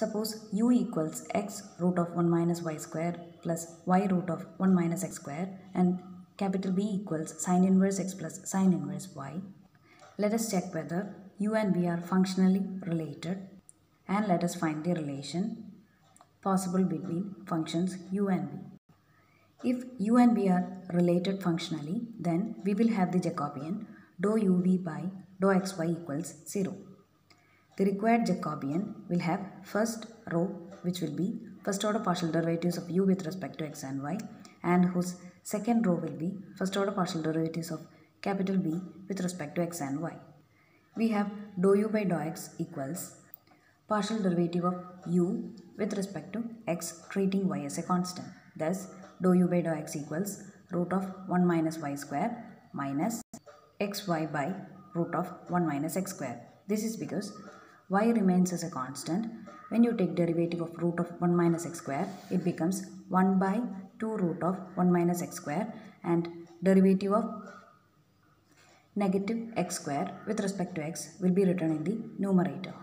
Suppose u equals x root of 1 minus y square plus y root of 1 minus x square and capital V equals sine inverse x plus sine inverse y. Let us check whether u and v are functionally related and let us find the relation possible between functions u and v. If u and v are related functionally, then we will have the Jacobian dou uv by dou xy equals 0. The required Jacobian will have first row which will be first order partial derivatives of u with respect to x and y and whose second row will be first order partial derivatives of capital V with respect to x and y. We have dou u by dou x equals partial derivative of u with respect to x treating y as a constant. Thus, dou u by dou x equals root of 1 minus y square minus xy by root of 1 minus x square. This is because y remains as a constant. When you take derivative of root of 1 minus x square, it becomes 1 by 2 root of 1 minus x square and derivative of negative x square with respect to x will be written in the numerator.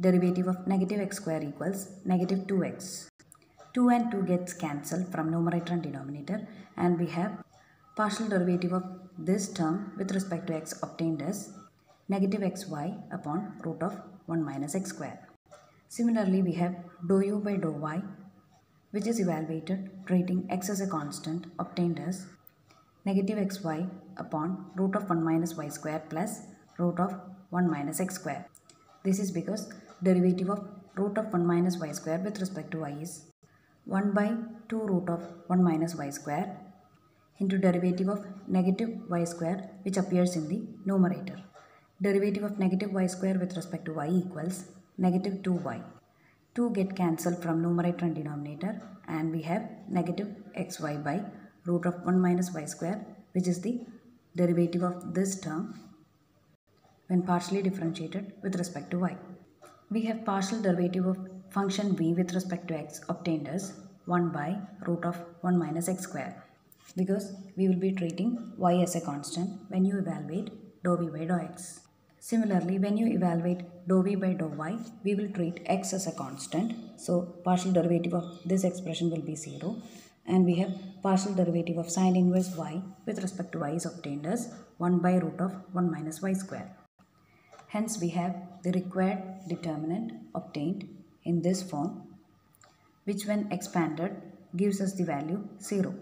Derivative of negative x square equals negative 2x. 2 and 2 gets cancelled from numerator and denominator and we have partial derivative of this term with respect to x obtained as negative xy upon root of 1 minus x square. Similarly, we have dou u by dou y which is evaluated treating x as a constant obtained as negative xy upon root of 1 minus y square plus root of 1 minus x square. This is because derivative of root of 1 minus y square with respect to y is 1 by 2 root of 1 minus y square into derivative of negative y square which appears in the numerator. Derivative of negative y square with respect to y equals negative 2y. 2 get cancelled from numerator and denominator and we have negative xy by root of 1 minus y square which is the derivative of this term when partially differentiated with respect to y. We have partial derivative of function v with respect to x obtained as 1 by root of 1 minus x square because we will be treating y as a constant when you evaluate dou v by dou x. Similarly, when you evaluate dou v by dou y, we will treat x as a constant. So, partial derivative of this expression will be 0 and we have partial derivative of sine inverse y with respect to y is obtained as 1 by root of 1 minus y square. Hence, we have the required determinant obtained in this form which when expanded gives us the value 0.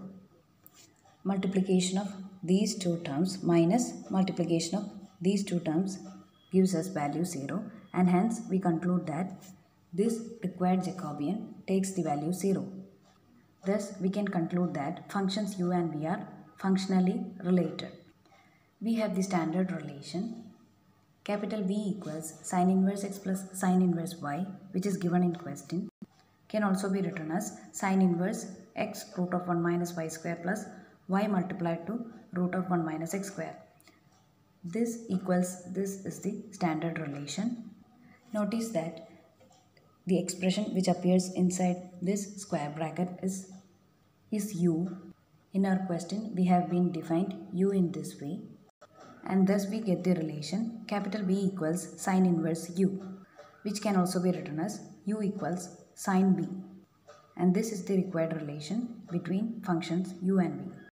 Multiplication of these two terms minus multiplication of these two terms gives us value 0 and hence we conclude that this required Jacobian takes the value 0. Thus, we can conclude that functions u and v are functionally related. We have the standard relation capital V equals sine inverse x plus sine inverse y which is given in question can also be written as sine inverse x root of 1 minus y square plus y multiplied to root of 1 minus x square. This equals this is the standard relation. Notice that the expression which appears inside this square bracket is, is u. In our question we have been defined u in this way and thus we get the relation capital V equals sine inverse u which can also be written as u equals sine V and this is the required relation between functions u and v.